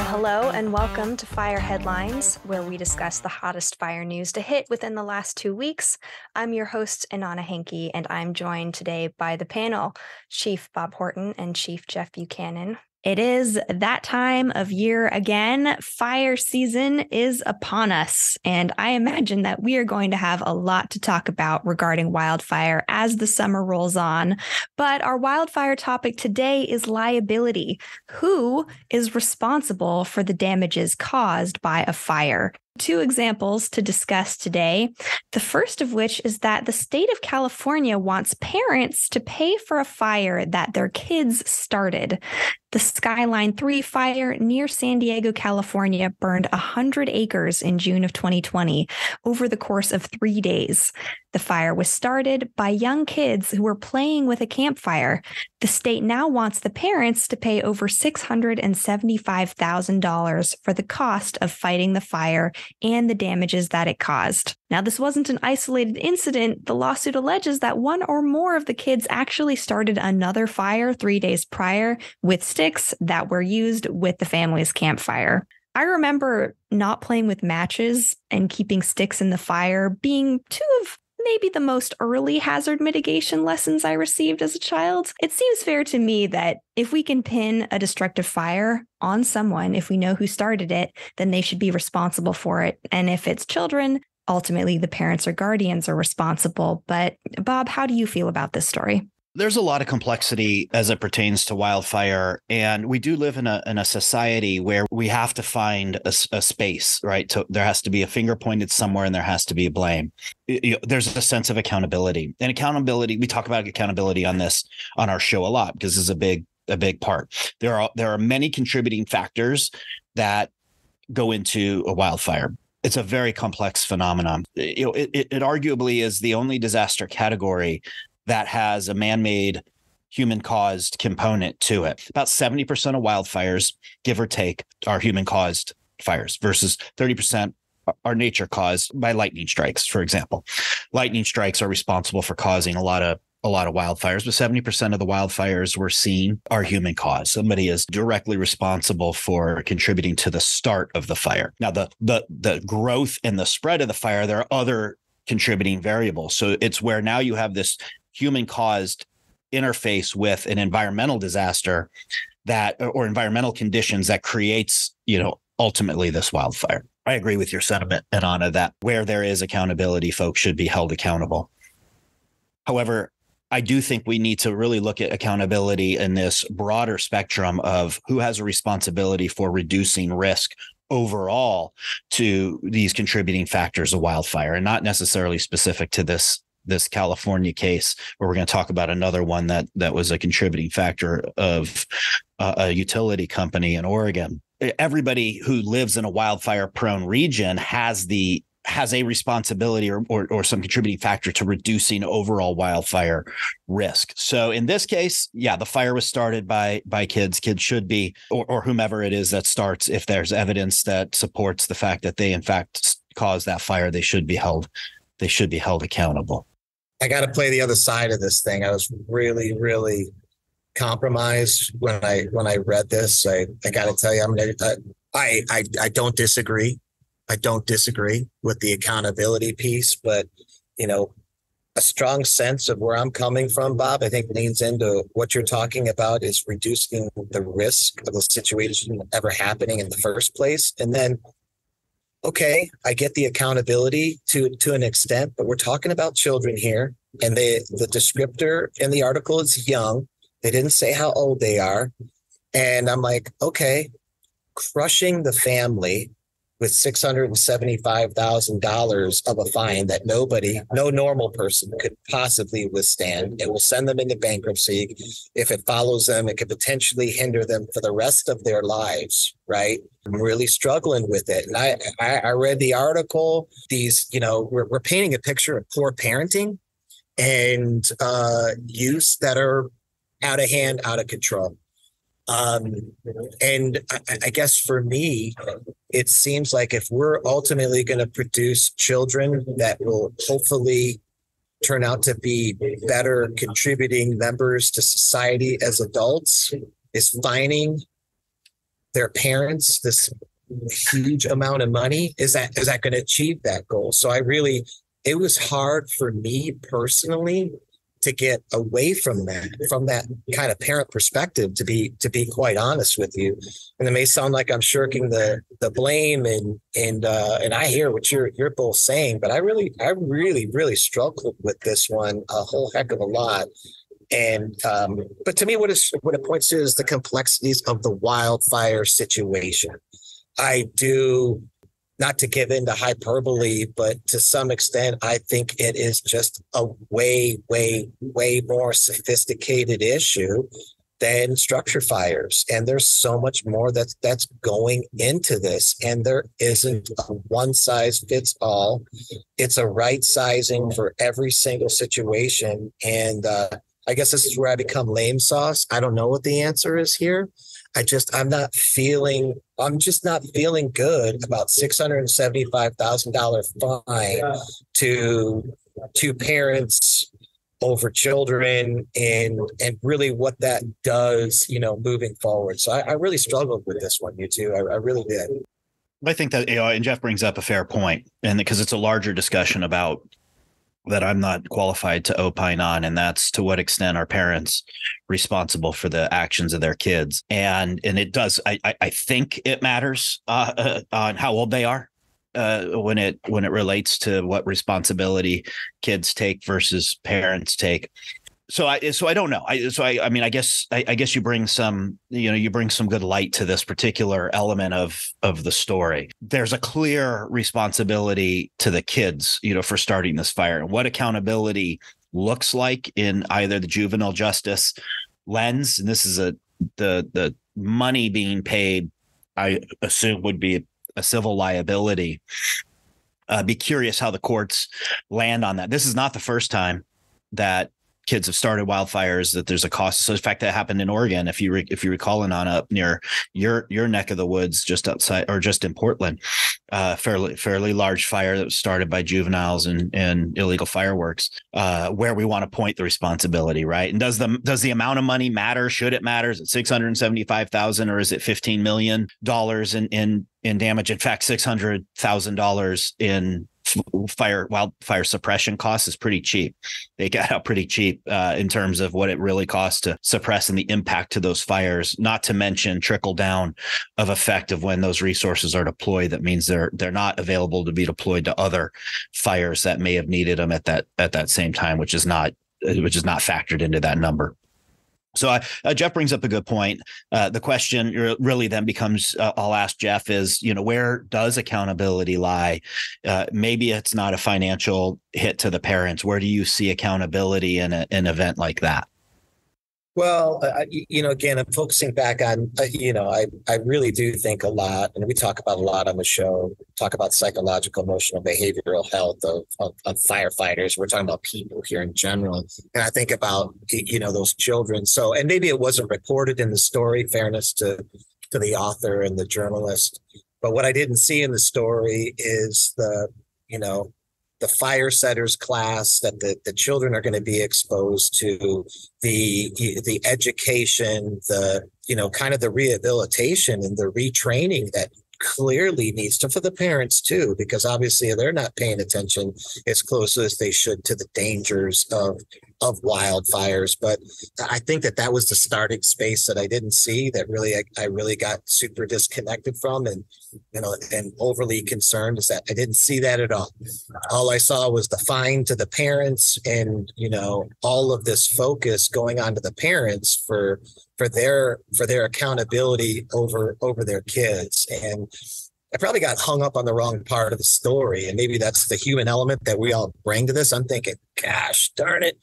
Hello, and welcome to Fire Headlines, where we discuss the hottest fire news to hit within the last two weeks. I'm your host, Inanna Hencke, and I'm joined today by the panel Chief Bob Horton and Chief Jeff Buchanan. It is that time of year again. Fire season is upon us. And I imagine that we are going to have a lot to talk about regarding wildfire as the summer rolls on. But our wildfire topic today is liability. Who is responsible for the damages caused by a fire? Two examples to discuss today. The first of which is that the state of California wants parents to pay for a fire that their kids started. The Skyline 3 fire near San Diego, California burned 100 acres in June of 2020 over the course of three days. The fire was started by young kids who were playing with a campfire. The state now wants the parents to pay over $675,000 for the cost of fighting the fire and the damages that it caused. Now, this wasn't an isolated incident. The lawsuit alleges that one or more of the kids actually started another fire three days prior with sticks that were used with the family's campfire. I remember not playing with matches and keeping sticks in the fire being two of maybe the most early hazard mitigation lessons I received as a child. It seems fair to me that if we can pin a destructive fire on someone, if we know who started it, then they should be responsible for it. And if it's children, ultimately the parents or guardians are responsible. But Bob, how do you feel about this story? There's a lot of complexity as it pertains to wildfire and we do live in a in a society where we have to find a, a space right? So there has to be a finger pointed somewhere and there has to be a blame. You know, there's a sense of accountability and accountability we talk about accountability on this on our show a lot because is a big a big part. There are there are many contributing factors that go into a wildfire. It's a very complex phenomenon. You know, it, it, it, arguably is the only disaster category that has a man-made human caused component to it. About 70% of wildfires, give or take, are human caused fires versus 30% are nature caused by lightning strikes, for example. Lightning strikes are responsible for causing a lot of a lot of wildfires, but 70% of the wildfires we're seeing are human caused. Somebody is directly responsible for contributing to the start of the fire. Now, the the the growth and the spread of the fire, there are other contributing variables. So it's where now you have this human caused interface with an environmental disaster that or environmental conditions that creates you know ultimately this wildfire. I agree with your sentiment Inanna that where there is accountability folks should be held accountable. However i do think we need to really look at accountability in this broader spectrum of who has a responsibility for reducing risk overall to these contributing factors of wildfire and not necessarily specific to this this California case, where we're going to talk about another one that that was a contributing factor of uh, a utility company in Oregon. Everybody who lives in a wildfire prone region has the has a responsibility or, or, or some contributing factor to reducing overall wildfire risk. So in this case, yeah, the fire was started by by kids. Kids should be or, or whomever it is that starts. If there's evidence that supports the fact that they in fact caused that fire, they should be held they should be held accountable. I got to play the other side of this thing. I was really, really compromised when I when I read this. I I got to tell you, I'm I I I don't disagree. I don't disagree with the accountability piece, but you know, a strong sense of where I'm coming from, Bob, I think leans into what you're talking about is reducing the risk of the situation ever happening in the first place. And then okay, I get the accountability to to an extent, but we're talking about children here, and the the descriptor in the article is young. They didn't say how old they are, and I'm like, okay, crushing the family with $675,000 of a fine that nobody, no normal person could possibly withstand. It will send them into bankruptcy. If it follows them, it could potentially hinder them for the rest of their lives, right? I'm really struggling with it. And I, I, I read the article. These, you know, we're, we're painting a picture of poor parenting and uh, use that are out of hand, out of control. Um, and I, I guess for me, it seems like if we're ultimately going to produce children that will hopefully turn out to be better contributing members to society as adults, is finding their parents this huge amount of money is that is that going to achieve that goal? So i really it was hard for me personally to get away from that from that kind of parent perspective to be to be quite honest with you. And it may sound like i'm shirking the the blame and and uh and i hear what you're you're both saying but i really i really really struggled with this one a whole heck of a lot. And um but to me what is what it points to is the complexities of the wildfire situation. I do not to give into hyperbole, but to some extent, I think it is just a way, way, way more sophisticated issue than structure fires. And there's so much more that's that's going into this. And there isn't a one size fits all. It's a right sizing for every single situation. And uh, I guess this is where I become lame sauce. I don't know what the answer is here. I just I'm not feeling I'm just not feeling good about six hundred and seventy five thousand dollar fine to to parents over children and and really what that does you know moving forward. So i, I really struggled with this one you two. I, I really did. I think that you know, and Jeff brings up a fair point, and because it's a larger discussion about that I'm not qualified to opine on, and that's to what extent are parents responsible for the actions of their kids, and and it does. I I, think it matters uh, uh, on how old they are uh, when it when it relates to what responsibility kids take versus parents take so I so I don't know. I so I I mean I guess I, I, guess you bring some you know you bring some good light to this particular element of of the story. There's a clear responsibility to the kids, you know, for starting this fire and what accountability looks like in either the juvenile justice lens, and this is a the the money being paid, I assume would be a civil liability. Uh, be curious how the courts land on that. This is not the first time that kids have started wildfires that there's a cost. So in fact that happened in oregon if you re, if you recall in on up near your your neck of the woods just outside or just in portland uh fairly fairly large fire that was started by juveniles and and illegal fireworks uh where we want to point the responsibility right? And does the does the amount of money matter? Should it matter? Is it 675000 or is it 15 million dollars in in in damage? In fact $600000 in fire wildfire suppression costs is pretty cheap. They got out pretty cheap uh, in terms of what it really costs to suppress and the impact to those fires. Not to mention trickle down of effect of when those resources are deployed. That means they're they're not available to be deployed to other fires that may have needed them at that at that same time, which is not which is not factored into that number. So uh, Jeff brings up a good point. Uh, the question really then becomes, uh, I'll ask Jeff is, you know, where does accountability lie? Uh, maybe it's not a financial hit to the parents. Where do you see accountability in a, an event like that? Well, you know, again, I'm focusing back on, uh, you know, I, I really do think a lot, and we talk about a lot on the show, talk about psychological, emotional, behavioral health of, of, of firefighters. We're talking about people here in general. And I think about, you know, those children. So, and maybe it wasn't reported in the story, fairness to, to the author and the journalist. But what I didn't see in the story is the, you know, the fire setters class that the, the children are going to be exposed to the the education the you know kind of the rehabilitation and the retraining that clearly needs to for the parents too because obviously they're not paying attention as close as they should to the dangers of of wildfires but i think that that was the starting space that i didn't see that really I, I really got super disconnected from and you know and overly concerned is that i didn't see that at all. All i saw was the fine to the parents and you know all of this focus going on to the parents for for their for their accountability over over their kids. And I probably got hung up on the wrong part of the story. And maybe that's the human element that we all bring to this. I'm thinking, gosh darn it.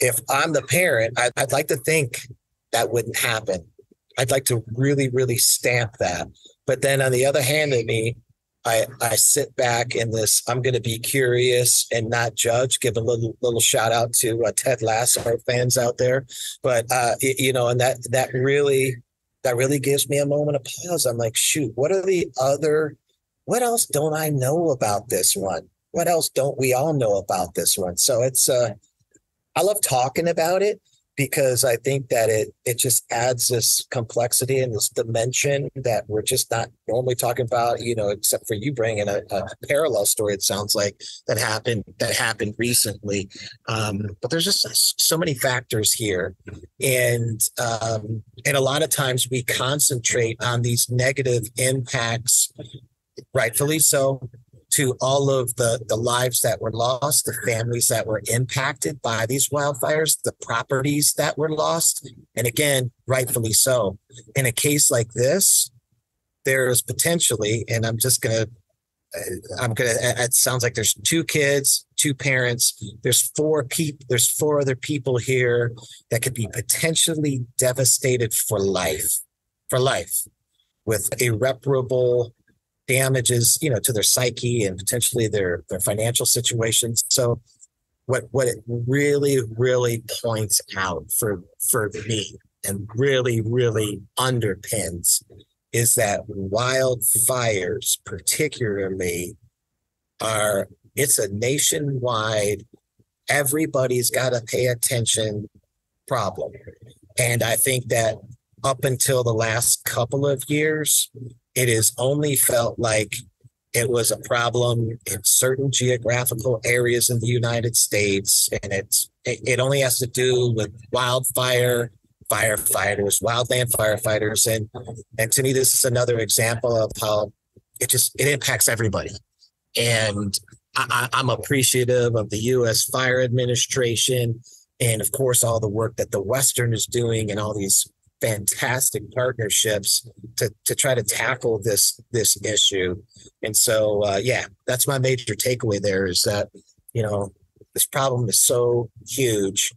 If I'm the parent, I'd, I'd like to think that wouldn't happen. I'd like to really, really stamp that. But then on the other hand of me, I, I sit back in this, I'm going to be curious and not judge, give a little, little shout out to uh, Ted Lasso fans out there. But, uh, you know, and that, that really, that really gives me a moment of pause. I'm like, shoot, what are the other, what else don't I know about this one? What else don't we all know about this one? So it's, uh, I love talking about it because I think that it it just adds this complexity and this dimension that we're just not normally talking about. You know, except for you bringing a, a parallel story. It sounds like that happened that happened recently. Um, but there's just so many factors here, and um, and a lot of times we concentrate on these negative impacts, rightfully so, to all of the, the lives that were lost, the families that were impacted by these wildfires, the properties that were lost. And again, rightfully so. In a case like this, there is potentially, and I'm just going to, uh, I'm going to, uh, it sounds like there's two kids, two parents, there's four people, there's four other people here that could be potentially devastated for life, for life with irreparable damages, you know, to their psyche and potentially their their financial situations. So what what it really really points out for for me and really really underpins is that wildfires particularly are it's a nationwide everybody's got to pay attention problem and i think that up until the last couple of years it has only felt like it was a problem in certain geographical areas in the United States, and it's it, it only has to do with wildfire firefighters, wildland firefighters, and and to me, this is another example of how it just it impacts everybody, and I, I'm appreciative of the U.S. Fire Administration, and of course all the work that the Western is doing, and all these fantastic partnerships to to try to tackle this this issue. And so, uh, yeah, that's my major takeaway. There is that you know this problem is so huge.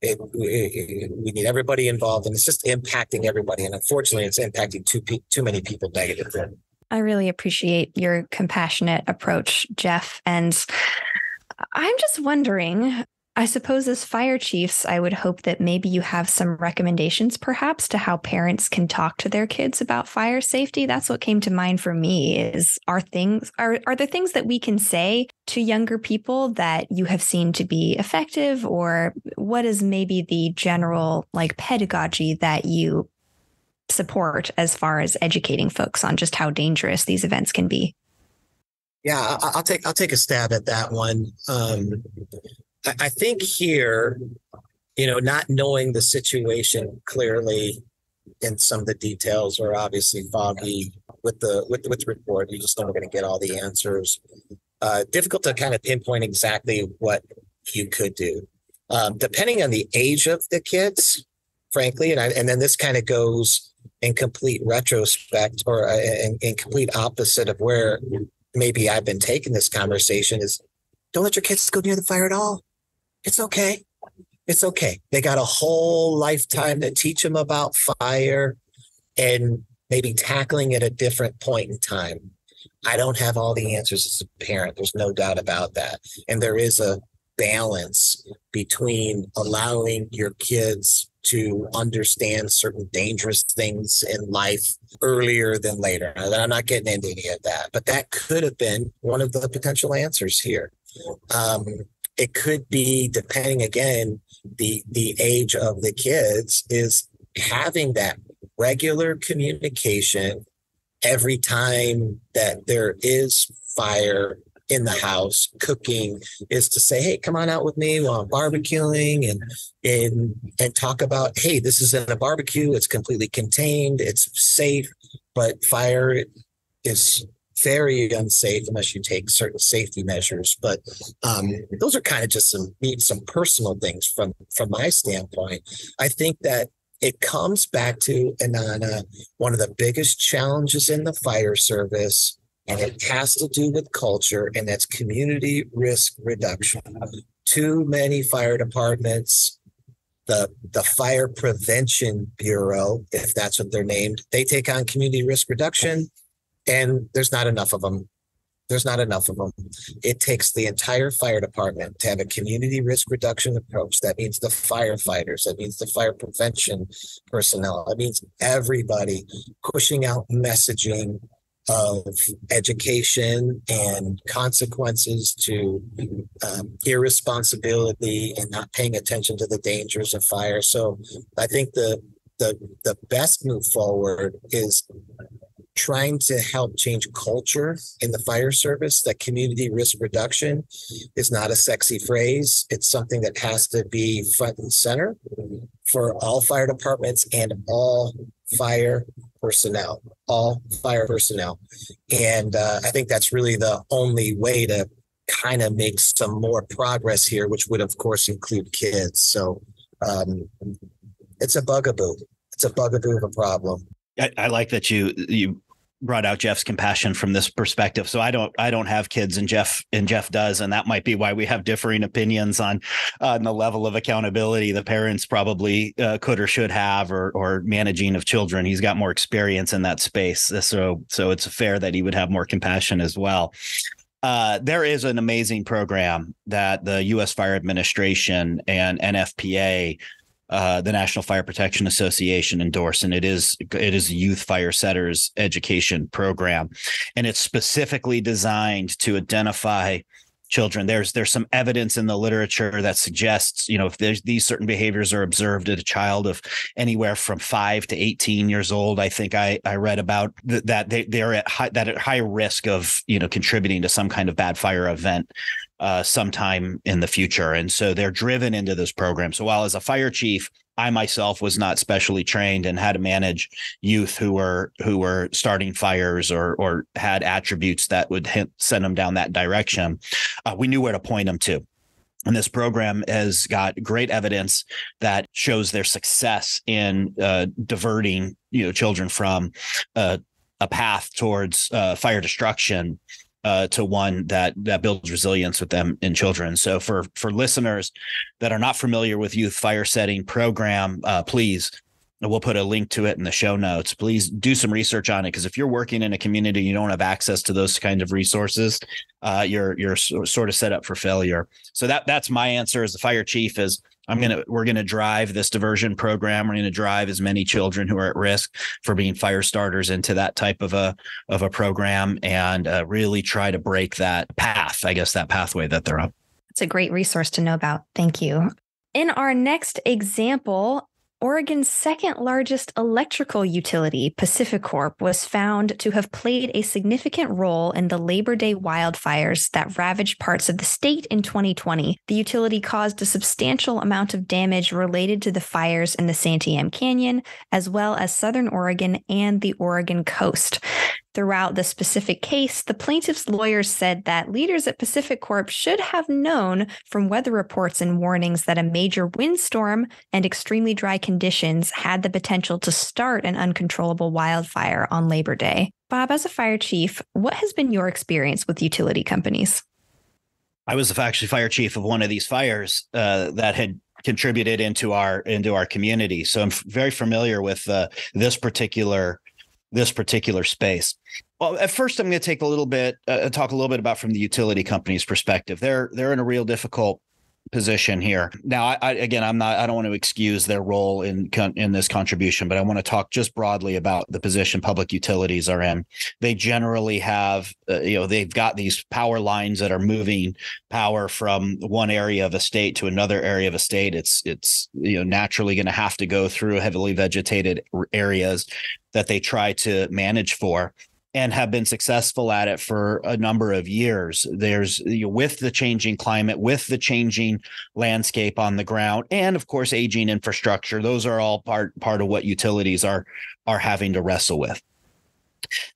It, it, we need everybody involved, and it's just impacting everybody. And unfortunately, it's impacting too too many people negatively. I really appreciate your compassionate approach, Jeff. And I'm just wondering I suppose, as fire chiefs, I would hope that maybe you have some recommendations, perhaps, to how parents can talk to their kids about fire safety. That's what came to mind for me. Is are things are are there things that we can say to younger people that you have seen to be effective, or what is maybe the general like pedagogy that you support as far as educating folks on just how dangerous these events can be? Yeah, I'll take I'll take a stab at that one. Um, I think here, you know, not knowing the situation clearly and some of the details are obviously foggy with the with with the report. You just don't going to get all the answers. Uh, difficult to kind of pinpoint exactly what you could do, um, depending on the age of the kids. Frankly, and I, and then this kind of goes in complete retrospect or uh, in, in complete opposite of where maybe I've been taking this conversation is don't let your kids go near the fire at all. It's okay. It's okay. They got a whole lifetime to teach them about fire and maybe tackling it at a different point in time. I don't have all the answers as a parent. There's no doubt about that. And there is a balance between allowing your kids to understand certain dangerous things in life earlier than later. I'm not getting into any of that, but that could have been one of the potential answers here. Um, it could be depending again the the age of the kids is having that regular communication every time that there is fire in the house cooking is to say hey come on out with me while i'm barbecuing and and and talk about hey this is in a barbecue it's completely contained it's safe but fire is very unsafe unless you take certain safety measures. But um, those are kind of just some some personal things from from my standpoint. I think that it comes back to Inanna, one of the biggest challenges in the fire service, and it has to do with culture, and that's community risk reduction. Too many fire departments the the fire prevention bureau if that's what they're named they take on community risk reduction and there's not enough of them. There's not enough of them. It takes the entire fire department to have a community risk reduction approach. That means the firefighters, that means the fire prevention personnel, that means everybody pushing out messaging of education and consequences to um, irresponsibility and not paying attention to the dangers of fire. So I think the the the best move forward is trying to help change culture in the fire service that community risk reduction is not a sexy phrase. It's something that has to be front and center for all fire departments and all fire personnel all fire personnel. And uh, i think that's really the only way to kind of make some more progress here which would of course include kids. So um, it's a bugaboo. It's a bugaboo of a problem I, I, like that you you brought out Jeff's compassion from this perspective. So I don't I don't have kids and Jeff and Jeff does and that might be why we have differing opinions on uh, on the level of accountability the parents probably uh, could or should have or or managing of children. He's got more experience in that space. So so it's fair that he would have more compassion as well. Uh, there is an amazing program that the U.S. Fire Administration and NFPA uh, the National Fire Protection Association endorse, and it is it is a youth fire setters education program, and it's specifically designed to identify children. There's there's some evidence in the literature that suggests, you know, if these certain behaviors are observed at a child of anywhere from five to 18 years old, I think I I read about th- that they they're at high that at high risk of you know contributing to some kind of bad fire event uh, sometime in the future. And so they're driven into this program. So while as a fire chief, I myself was not specially trained in how to manage youth who were who were starting fires or or had attributes that would hint, send them down that direction. Uh, we knew where to point them to. And this program has got great evidence that shows their success in uh, diverting, you know, children from uh, a path towards uh, fire destruction uh, to one that that builds resilience with them in children. So for for listeners that are not familiar with youth fire setting program, uh, please we'll put a link to it in the show notes. Please do some research on it because if you're working in a community you don't have access to those kind of resources, uh, you're you're sort of set up for failure. So that that's my answer as the fire chief is I'm gonna we're gonna drive this diversion program. We're gonna drive as many children who are at risk for being fire starters into that type of a of a program, and uh, really try to break that path. I guess that pathway that they're on. It's a great resource to know about. Thank you. In our next example, Oregon's second largest electrical utility, PacifiCorp, was found to have played a significant role in the Labor Day wildfires that ravaged parts of the state in 2020. The utility caused a substantial amount of damage related to the fires in the Santiam Canyon, as well as southern Oregon and the Oregon coast. Throughout the specific case, the plaintiff's lawyers said that leaders at PacifiCorp should have known from weather reports and warnings that a major windstorm and extremely dry conditions had the potential to start an uncontrollable wildfire on Labor Day. Bob, as a fire chief, what has been your experience with utility companies? I was actually fire chief of one of these fires uh, that had contributed into our into our community, so I'm f- very familiar with uh, this particular this particular space. Well, at first, I'm going to take a little bit, uh, talk a little bit about from the utility company's perspective. They're they're in a real difficult position here. Now, I, I, again, I'm not. I don't want to excuse their role in in this contribution, but I want to talk just broadly about the position public utilities are in. They generally have, uh, you know, they've got these power lines that are moving power from one area of a state to another area of a state. It's it's you know naturally going to have to go through heavily vegetated areas that they try to manage for and have been successful at it for a number of years. There's you know, with the changing climate, with the changing landscape on the ground, and of course aging infrastructure. Those are all part part of what utilities are are having to wrestle with.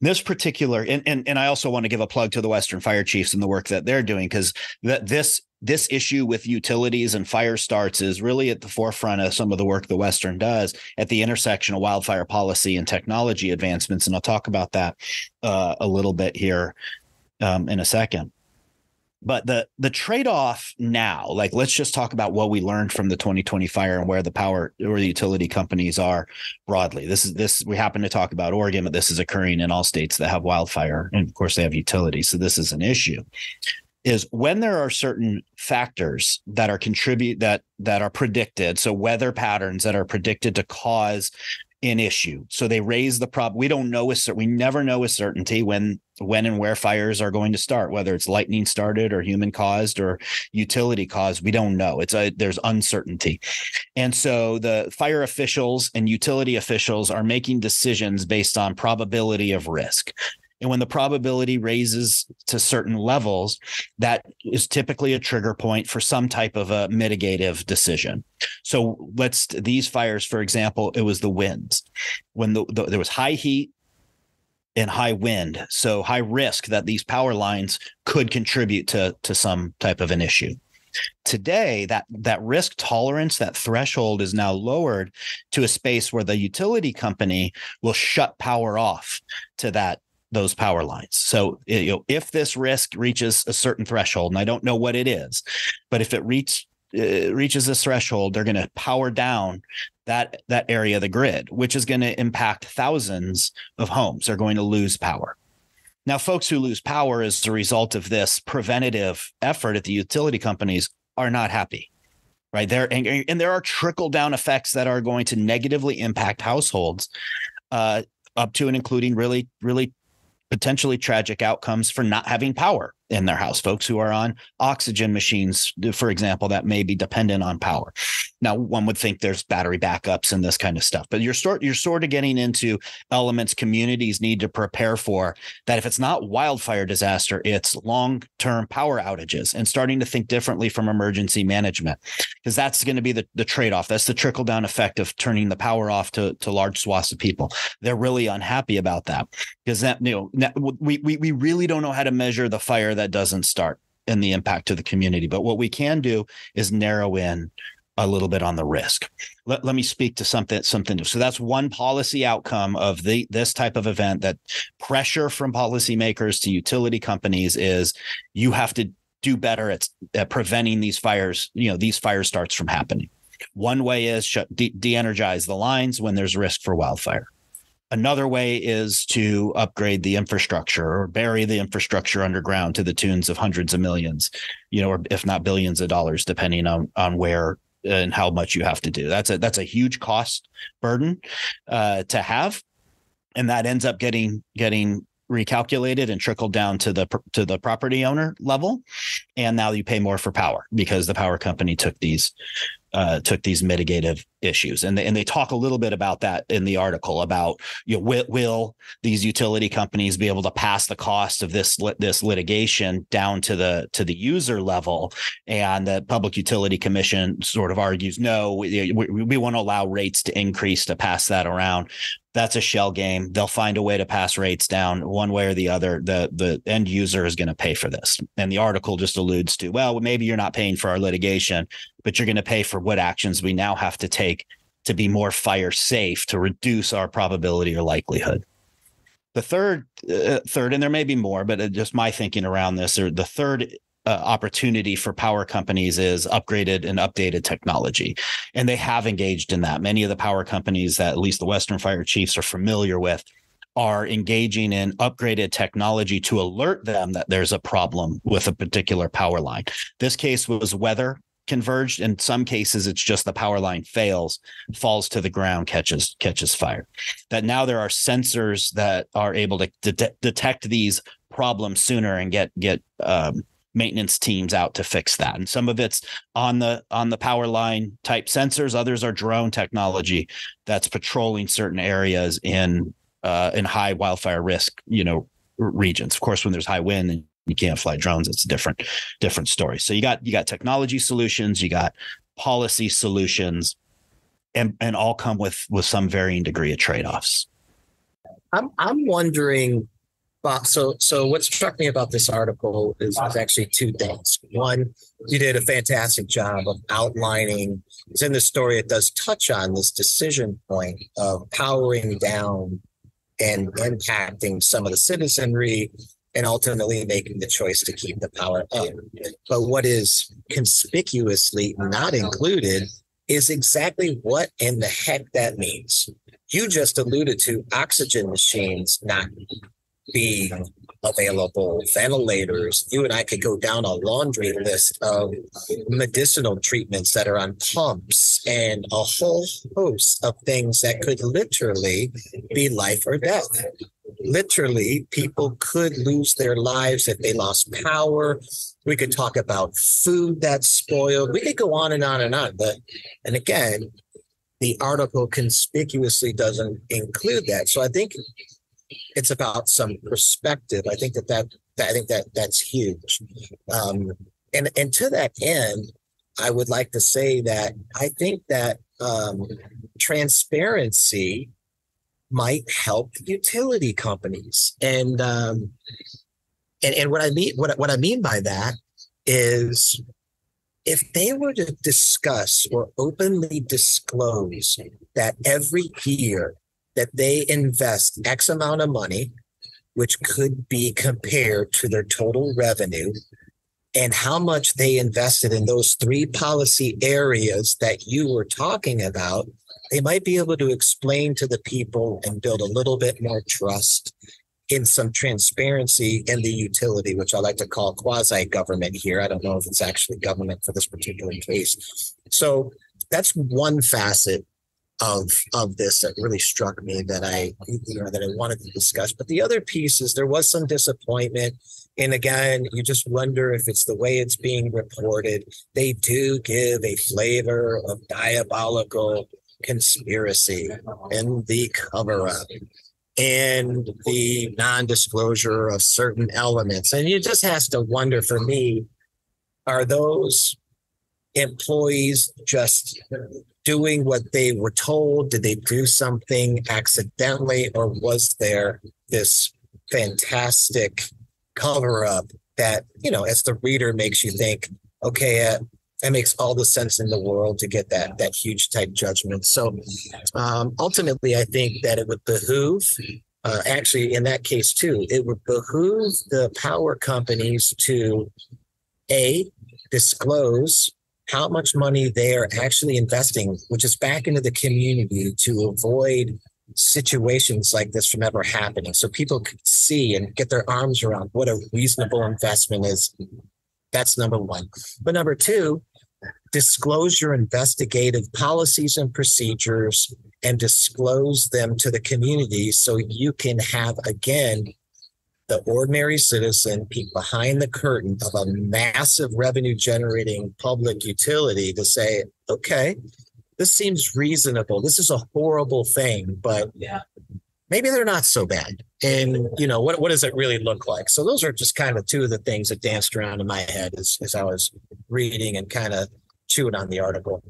This particular, and, and and I also want to give a plug to the Western Fire Chiefs and the work that they're doing because that this this issue with utilities and fire starts is really at the forefront of some of the work the Western does at the intersection of wildfire policy and technology advancements. And I'll talk about that uh, a little bit here um, in a second. but the the trade-off now like let's just talk about what we learned from the 2020 fire and where the power or the utility companies are broadly this is this we happen to talk about oregon but this is occurring in all states that have wildfire and of course they have utilities so this is an issue is when there are certain factors that are contribute that that are predicted so weather patterns that are predicted to cause an issue. So they raise the problem. We don't know with we never know with certainty when when and where fires are going to start, whether it's lightning started or human caused or utility caused. We don't know. It's a there's uncertainty. And so the fire officials and utility officials are making decisions based on probability of risk. And when the probability raises to certain levels, that is typically a trigger point for some type of a mitigative decision. So let's these fires, for example, it was the winds. When the, the, there was high heat and high wind, so high risk that these power lines could contribute to to some type of an issue. Today, that that risk tolerance, that threshold is now lowered to a space where the utility company will shut power off to that those power lines. So, you know, if this risk reaches a certain threshold, and I don't know what it is, but if it reach, uh, reaches this threshold, they're going to power down that that area of the grid, which is going to impact thousands of homes. They're going to lose power. Now, folks who lose power as a result of this preventative effort at the utility companies are not happy right there and, and there are trickle down effects that are going to negatively impact households uh, up to and including really really potentially tragic outcomes for not having power in their house, folks who are on oxygen machines, for example, that may be dependent on power. Now, one would think there's battery backups and this kind of stuff, but you're sort you're sort of getting into elements communities need to prepare for that if it's not wildfire disaster, it's long-term power outages and starting to think differently from emergency management. Because that's going to be the, the trade-off. That's the trickle-down effect of turning the power off to, to large swaths of people. They're really unhappy about that. Because that, you know, we, we we really don't know how to measure the fire that doesn't start and the impact to the community. But what we can do is narrow in a little bit on the risk. Let, let me speak to something something. So that's one policy outcome of the this type of event that pressure from policymakers to utility companies is you have to do better at, at preventing these fires, you know, these fire starts from happening. One way is de-energize the lines when there's risk for wildfire. Another way is to upgrade the infrastructure or bury the infrastructure underground to the tunes of hundreds of millions, you know, or if not billions of dollars, depending on on where and how much you have to do. That's a that's a huge cost burden uh, to have, and that ends up getting getting recalculated and trickled down to the to the property owner level and now you pay more for power because the power company took these uh, took these mitigative issues, and they, and they talk a little bit about that in the article about you know will, will these utility companies be able to pass the cost of this this litigation down to the to the user level, and the Public Utility Commission sort of argues no, we, we, we want to allow rates to increase to pass that around that's a shell game. They'll find a way to pass rates down one way or the other. The the end user is going to pay for this. And the article just alludes to, well, maybe you're not paying for our litigation, but you're going to pay for what actions we now have to take to be more fire safe to reduce our probability or likelihood. The third, uh, third, and there may be more, but uh, just my thinking around this, or the third uh, opportunity for power companies is upgraded and updated technology. And they have engaged in that. Many of the power companies that at least the Western Fire Chiefs are familiar with are engaging in upgraded technology to alert them that there's a problem with a particular power line. This case was weather converged. In some cases, it's just the power line fails, falls to the ground, catches catches fire. That now there are sensors that are able to de- detect these problems sooner and get get um, maintenance teams out to fix that. And some of it's on the on the power line type sensors. Others are drone technology that's patrolling certain areas in uh, in high wildfire risk, you know, regions. Of course, when there's high wind and you can't fly drones, it's a different different story. So you got you got technology solutions, you got policy solutions, and and all come with with some varying degree of trade offs. I'm I'm wondering so, so what struck me about this article is, is actually two things. One, you did a fantastic job of outlining. It's in the story. It does touch on this decision point of powering down and impacting some of the citizenry and ultimately making the choice to keep the power up. But what is conspicuously not included is exactly what in the heck that means. You just alluded to oxygen machines not being available, ventilators. You and I could go down a laundry list of medicinal treatments that are on pumps and a whole host of things that could literally be life or death. Literally, people could lose their lives if they lost power. We could talk about food that's spoiled. We could go on and on and on. But, and again, the article conspicuously doesn't include that. So I think it's about some perspective. I think that that, that I think that that's huge. Um, and and to that end, I would like to say that I think that um, transparency might help utility companies. And um, and and what I mean what what I mean by that is if they were to discuss or openly disclose that every year that they invest X amount of money, which could be compared to their total revenue, and how much they invested in those three policy areas that you were talking about, they might be able to explain to the people and build a little bit more trust in some transparency in the utility, which I like to call quasi government here. I don't know if it's actually government for this particular case. So that's one facet of of this that really struck me that I you know that I wanted to discuss. But the other piece is there was some disappointment. And again, you just wonder if it's the way it's being reported. They do give a flavor of diabolical conspiracy and the cover up and the non-disclosure of certain elements. And you just has to wonder for me, are those employees just doing what they were told? Did they do something accidentally, or was there this fantastic cover up that, you know, as the reader makes you think, okay, uh, that makes all the sense in the world to get that that huge type judgment. So um, ultimately, I think that it would behoove. Uh, actually, in that case too, it would behoove the power companies to a disclose how much money they are actually investing, which is back into the community to avoid situations like this from ever happening. So people could see and get their arms around what a reasonable investment is. That's number one. But number two, disclose your investigative policies and procedures and disclose them to the community so you can have, again, the ordinary citizen peek behind the curtain of a massive revenue generating public utility to say, okay, this seems reasonable. This is a horrible thing, but yeah, maybe they're not so bad. And you know, what what does it really look like? So those are just kind of two of the things that danced around in my head as, as I was reading and kind of chewing on the article.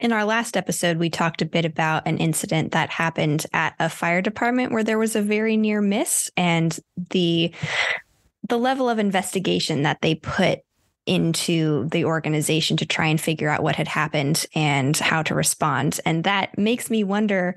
In our last episode, we talked a bit about an incident that happened at a fire department where there was a very near miss and the the level of investigation that they put into the organization to try and figure out what had happened and how to respond. And that makes me wonder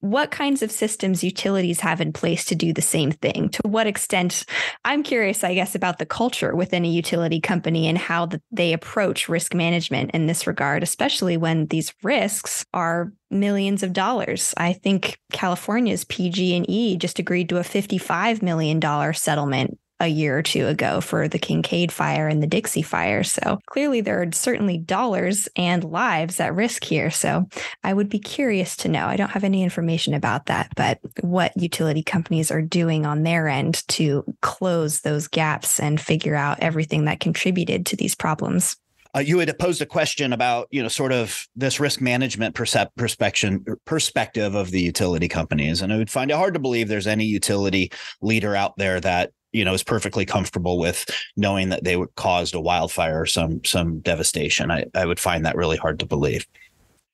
what kinds of systems utilities have in place to do the same thing? To what extent i'm curious i guess about the culture within a utility company and how the, they approach risk management in this regard especially when these risks are millions of dollars. I think california's pg&e just agreed to a $55 million settlement a year or two ago for the Kincade fire and the Dixie fire. So clearly there are certainly dollars and lives at risk here. So I would be curious to know. I don't have any information about that, but what utility companies are doing on their end to close those gaps and figure out everything that contributed to these problems. Uh, you had posed a question about you know sort of this risk management percep- perspection perspective of the utility companies and i would find it hard to believe there's any utility leader out there that you know is perfectly comfortable with knowing that they would caused a wildfire or some some devastation. I, I would find that really hard to believe.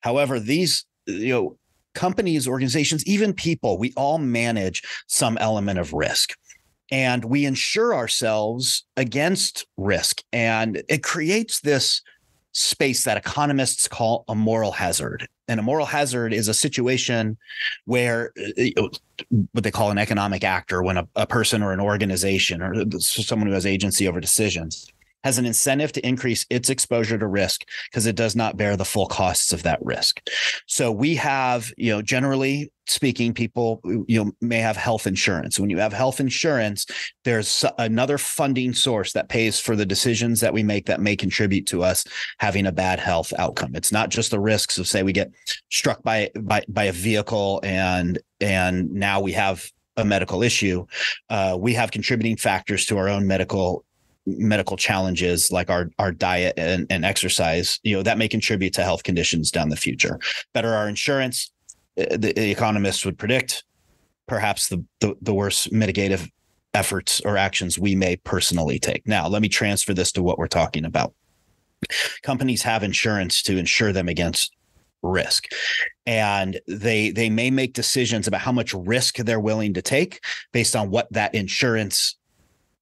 However, these you know companies, organizations, even people, we all manage some element of risk. And we insure ourselves against risk. And it creates this space that economists call a moral hazard. And a moral hazard is a situation where uh, what they call an economic actor, when a, a person or an organization or someone who has agency over decisions has an incentive to increase its exposure to risk because it does not bear the full costs of that risk. So we have, you know, generally speaking, people you know may have health insurance. When you have health insurance, there's another funding source that pays for the decisions that we make that may contribute to us having a bad health outcome. It's not just the risks of say we get struck by by by a vehicle and and now we have a medical issue. Uh, we have contributing factors to our own medical medical challenges like our our diet and, and exercise you know that may contribute to health conditions down the future. Better our insurance uh, the, the economists would predict perhaps the, the the worst mitigative efforts or actions we may personally take. Now let me transfer this to what we're talking about. Companies have insurance to insure them against risk and they they may make decisions about how much risk they're willing to take based on what that insurance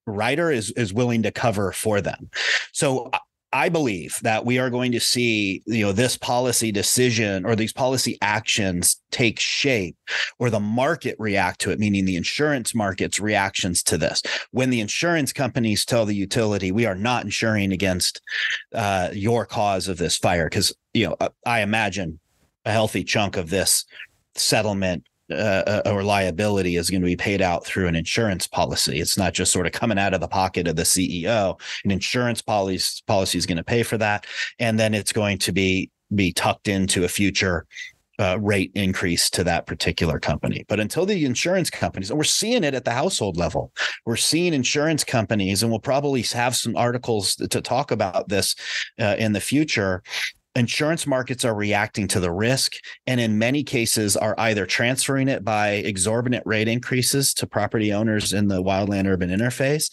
writer is is willing to cover for them. So I believe that we are going to see, you know, this policy decision or these policy actions take shape or the market react to it, meaning the insurance market's reactions to this. When the insurance companies tell the utility, we are not insuring against uh, your cause of this fire, because, you know, I imagine a healthy chunk of this settlement uh, or liability is going to be paid out through an insurance policy. It's not just sort of coming out of the pocket of the CEO. An insurance policy policy is going to pay for that, and then it's going to be be tucked into a future uh, rate increase to that particular company. But until the insurance companies, and we're seeing it at the household level, we're seeing insurance companies, and we'll probably have some articles to talk about this uh, in the future insurance markets are reacting to the risk and in many cases are either transferring it by exorbitant rate increases to property owners in the wildland urban interface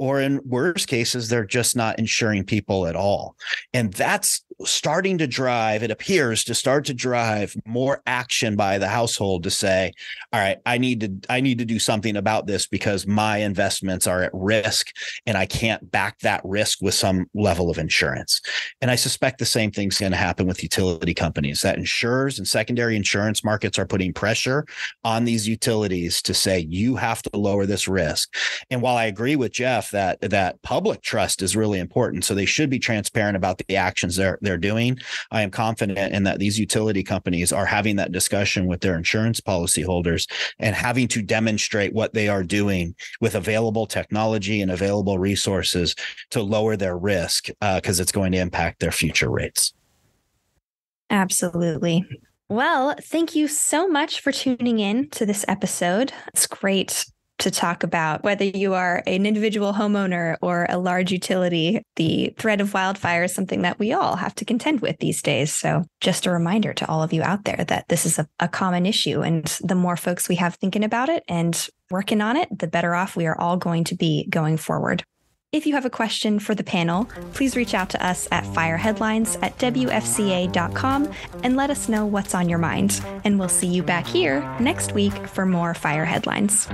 or in worst cases they're just not insuring people at all. And that's starting to drive, it appears to start to drive more action by the household to say, all right, I need to, I need to do something about this because my investments are at risk and I can't back that risk with some level of insurance. And I suspect the same thing's going to happen with utility companies that insurers and secondary insurance markets are putting pressure on these utilities to say, you have to lower this risk. And while I agree with Jeff that, that public trust is really important, so they should be transparent about the actions they're, they're they're doing. I am confident in that these utility companies are having that discussion with their insurance policyholders and having to demonstrate what they are doing with available technology and available resources to lower their risk because uh, it's going to impact their future rates. Absolutely. Well, thank you so much for tuning in to this episode. It's great to talk about whether you are an individual homeowner or a large utility. The threat of wildfire is something that we all have to contend with these days. So, just a reminder to all of you out there that this is a, a common issue. And the more folks we have thinking about it and working on it, the better off we are all going to be going forward. If you have a question for the panel, please reach out to us at fireheadlines at WFCA.com and let us know what's on your mind. And we'll see you back here next week for more Fire Headlines.